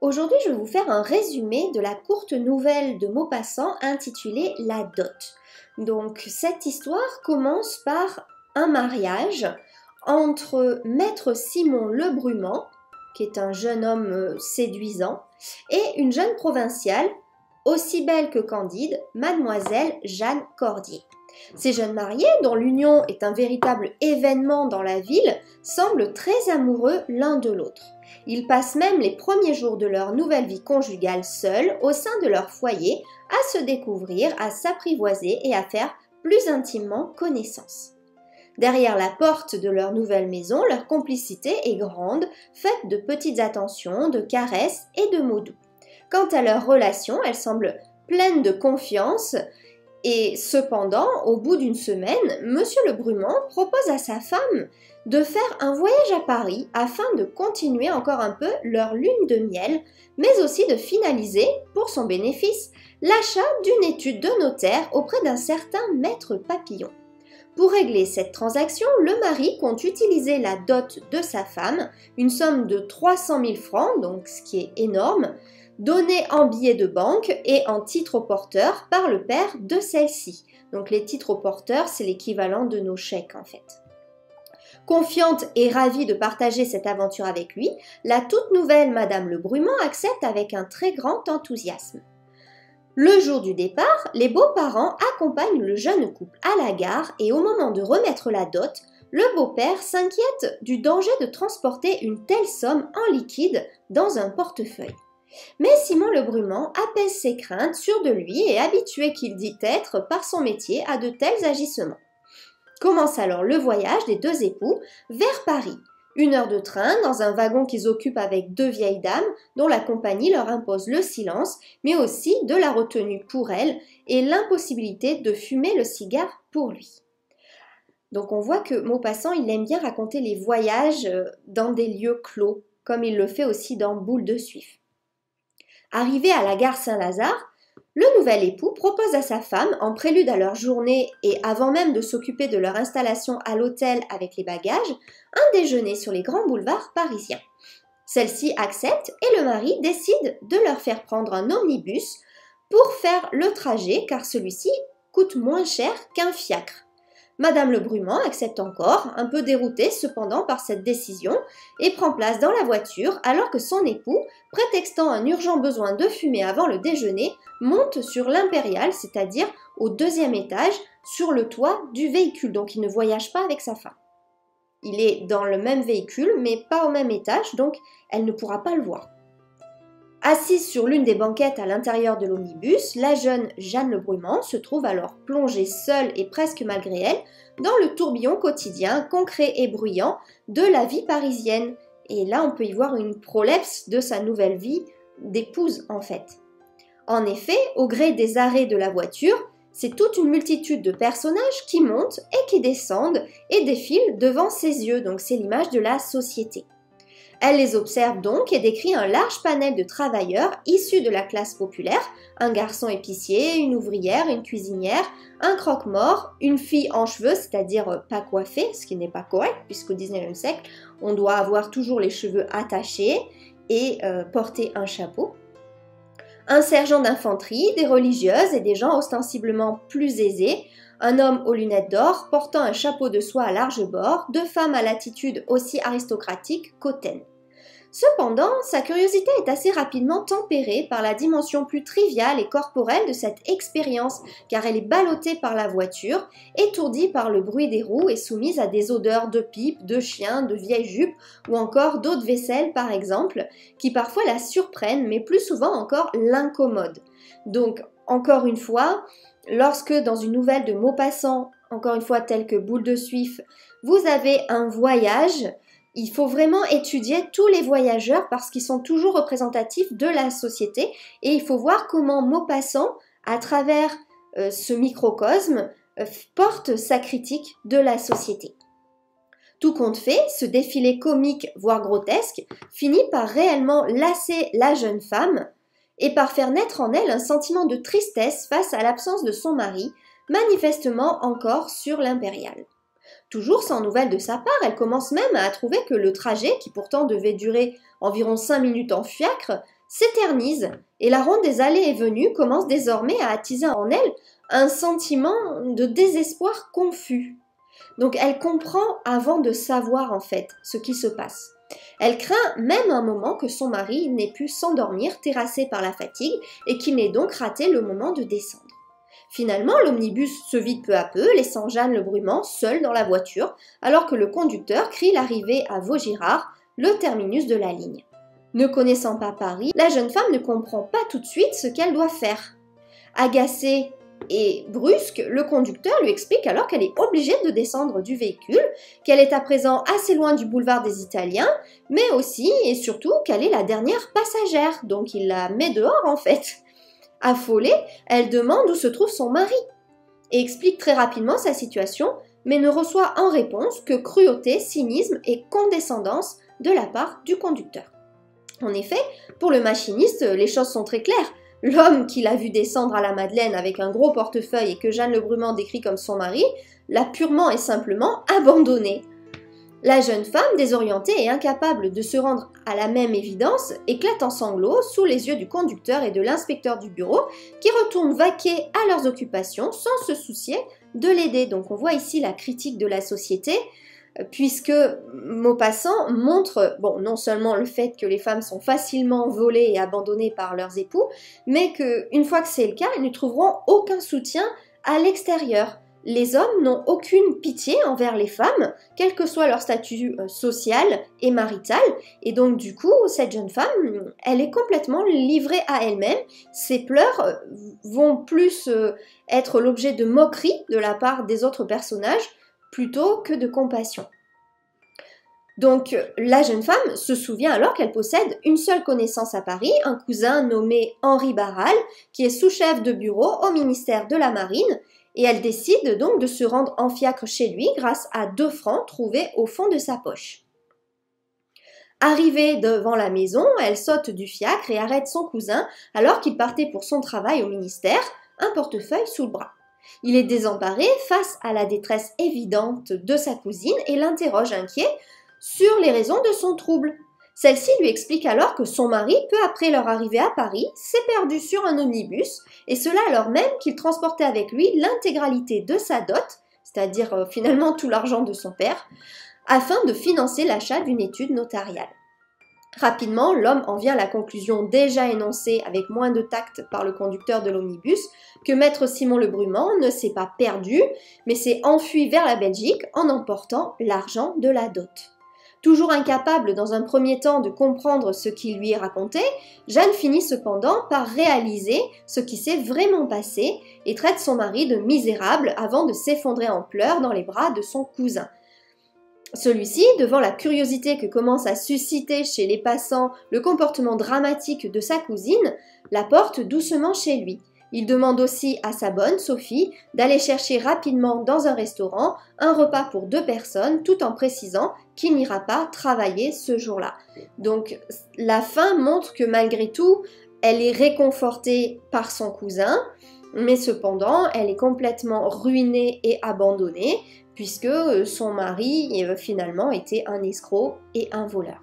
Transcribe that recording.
Aujourd'hui, je vais vous faire un résumé de la courte nouvelle de Maupassant intitulée La dot. Donc, cette histoire commence par un mariage entre maître Simon Le qui est un jeune homme euh, séduisant, et une jeune provinciale, aussi belle que candide, mademoiselle Jeanne Cordier. Ces jeunes mariés, dont l'union est un véritable événement dans la ville, semblent très amoureux l'un de l'autre. Ils passent même les premiers jours de leur nouvelle vie conjugale seuls au sein de leur foyer, à se découvrir, à s'apprivoiser et à faire plus intimement connaissance. Derrière la porte de leur nouvelle maison, leur complicité est grande, faite de petites attentions, de caresses et de mots doux. Quant à leur relation, elle semble pleine de confiance et cependant, au bout d'une semaine, Monsieur le Brumant propose à sa femme de faire un voyage à Paris afin de continuer encore un peu leur lune de miel, mais aussi de finaliser, pour son bénéfice, l'achat d'une étude de notaire auprès d'un certain maître papillon. Pour régler cette transaction, le mari compte utiliser la dot de sa femme, une somme de 300 000 francs, donc ce qui est énorme, donnée en billets de banque et en titres au porteur par le père de celle-ci. Donc les titres au porteur, c'est l'équivalent de nos chèques en fait. Confiante et ravie de partager cette aventure avec lui, la toute nouvelle Madame le Brumant accepte avec un très grand enthousiasme. Le jour du départ, les beaux-parents accompagnent le jeune couple à la gare et au moment de remettre la dot, le beau-père s'inquiète du danger de transporter une telle somme en liquide dans un portefeuille. Mais Simon le Brumant apaise ses craintes, sûr de lui et habitué qu'il dit être par son métier à de tels agissements. Commence alors le voyage des deux époux vers Paris. Une heure de train dans un wagon qu'ils occupent avec deux vieilles dames dont la compagnie leur impose le silence, mais aussi de la retenue pour elles et l'impossibilité de fumer le cigare pour lui. Donc on voit que Maupassant, il aime bien raconter les voyages euh, dans des lieux clos, comme il le fait aussi dans Boule de Suif. Arrivé à la gare Saint-Lazare, le nouvel époux propose à sa femme, en prélude à leur journée et avant même de s'occuper de leur installation à l'hôtel avec les bagages, un déjeuner sur les grands boulevards parisiens. Celle-ci accepte et le mari décide de leur faire prendre un omnibus pour faire le trajet car celui-ci coûte moins cher qu'un fiacre. Madame le Brumant accepte encore, un peu déroutée cependant par cette décision, et prend place dans la voiture alors que son époux, prétextant un urgent besoin de fumer avant le déjeuner, monte sur l'impérial, c'est-à-dire au deuxième étage, sur le toit du véhicule, donc il ne voyage pas avec sa femme. Il est dans le même véhicule, mais pas au même étage, donc elle ne pourra pas le voir. Assise sur l'une des banquettes à l'intérieur de l'omnibus, la jeune Jeanne Le se trouve alors plongée seule et presque malgré elle dans le tourbillon quotidien, concret et bruyant de la vie parisienne. Et là, on peut y voir une prolepse de sa nouvelle vie d'épouse en fait. En effet, au gré des arrêts de la voiture, c'est toute une multitude de personnages qui montent et qui descendent et défilent devant ses yeux, donc c'est l'image de la société. Elle les observe donc et décrit un large panel de travailleurs issus de la classe populaire, un garçon épicier, une ouvrière, une cuisinière, un croque-mort, une fille en cheveux, c'est-à-dire euh, pas coiffée, ce qui n'est pas correct puisqu'au 19e siècle, on doit avoir toujours les cheveux attachés et euh, porter un chapeau. Un sergent d'infanterie, des religieuses et des gens ostensiblement plus aisés, un homme aux lunettes d'or portant un chapeau de soie à large bord, deux femmes à l'attitude aussi aristocratique qu'hautaine. Cependant, sa curiosité est assez rapidement tempérée par la dimension plus triviale et corporelle de cette expérience, car elle est ballottée par la voiture, étourdie par le bruit des roues et soumise à des odeurs de pipe, de chiens, de vieilles jupes ou encore d'eau de vaisselle par exemple, qui parfois la surprennent, mais plus souvent encore l'incommodent. Donc, encore une fois, lorsque dans une nouvelle de Maupassant, encore une fois telle que Boule de Suif, vous avez un voyage, il faut vraiment étudier tous les voyageurs parce qu'ils sont toujours représentatifs de la société et il faut voir comment Maupassant, à travers euh, ce microcosme, euh, porte sa critique de la société. Tout compte fait, ce défilé comique, voire grotesque, finit par réellement lasser la jeune femme et par faire naître en elle un sentiment de tristesse face à l'absence de son mari, manifestement encore sur l'impérial. Toujours sans nouvelles de sa part, elle commence même à trouver que le trajet, qui pourtant devait durer environ 5 minutes en fiacre, s'éternise et la ronde des allées et venues commence désormais à attiser en elle un sentiment de désespoir confus. Donc elle comprend avant de savoir en fait ce qui se passe. Elle craint même un moment que son mari n'ait pu s'endormir terrassé par la fatigue et qu'il n'ait donc raté le moment de descendre. Finalement, l'omnibus se vide peu à peu, laissant Jeanne le Brumant seule dans la voiture, alors que le conducteur crie l'arrivée à Vaugirard, le terminus de la ligne. Ne connaissant pas Paris, la jeune femme ne comprend pas tout de suite ce qu'elle doit faire. Agacée et brusque, le conducteur lui explique alors qu'elle est obligée de descendre du véhicule, qu'elle est à présent assez loin du boulevard des Italiens, mais aussi et surtout qu'elle est la dernière passagère, donc il la met dehors en fait. Affolée, elle demande où se trouve son mari et explique très rapidement sa situation, mais ne reçoit en réponse que cruauté, cynisme et condescendance de la part du conducteur. En effet, pour le machiniste, les choses sont très claires. L'homme qui l'a vu descendre à la Madeleine avec un gros portefeuille et que Jeanne Le décrit comme son mari, l'a purement et simplement abandonné. La jeune femme, désorientée et incapable de se rendre à la même évidence, éclate en sanglots sous les yeux du conducteur et de l'inspecteur du bureau qui retournent vaquer à leurs occupations sans se soucier de l'aider. Donc on voit ici la critique de la société puisque Maupassant montre, bon, non seulement le fait que les femmes sont facilement volées et abandonnées par leurs époux, mais qu'une fois que c'est le cas, ils ne trouveront aucun soutien à l'extérieur. Les hommes n'ont aucune pitié envers les femmes, quel que soit leur statut euh, social et marital, et donc du coup, cette jeune femme, elle est complètement livrée à elle-même. Ses pleurs euh, vont plus euh, être l'objet de moqueries de la part des autres personnages plutôt que de compassion. Donc la jeune femme se souvient alors qu'elle possède une seule connaissance à Paris, un cousin nommé Henri Barral, qui est sous-chef de bureau au ministère de la Marine, et elle décide donc de se rendre en fiacre chez lui grâce à deux francs trouvés au fond de sa poche. Arrivée devant la maison, elle saute du fiacre et arrête son cousin alors qu'il partait pour son travail au ministère, un portefeuille sous le bras. Il est désemparé face à la détresse évidente de sa cousine et l'interroge inquiet sur les raisons de son trouble. Celle-ci lui explique alors que son mari, peu après leur arrivée à Paris, s'est perdu sur un omnibus, et cela alors même qu'il transportait avec lui l'intégralité de sa dot, c'est-à-dire euh, finalement tout l'argent de son père, afin de financer l'achat d'une étude notariale. Rapidement, l'homme en vient à la conclusion déjà énoncée avec moins de tact par le conducteur de l'omnibus que maître Simon le Brumant ne s'est pas perdu, mais s'est enfui vers la Belgique en emportant l'argent de la dot. Toujours incapable dans un premier temps de comprendre ce qui lui est raconté, Jeanne finit cependant par réaliser ce qui s'est vraiment passé et traite son mari de misérable avant de s'effondrer en pleurs dans les bras de son cousin. Celui-ci, devant la curiosité que commence à susciter chez les passants le comportement dramatique de sa cousine, la porte doucement chez lui. Il demande aussi à sa bonne, Sophie, d'aller chercher rapidement dans un restaurant un repas pour deux personnes, tout en précisant qu'il n'ira pas travailler ce jour-là. Donc la fin montre que malgré tout, elle est réconfortée par son cousin, mais cependant, elle est complètement ruinée et abandonnée, puisque son mari finalement était un escroc et un voleur.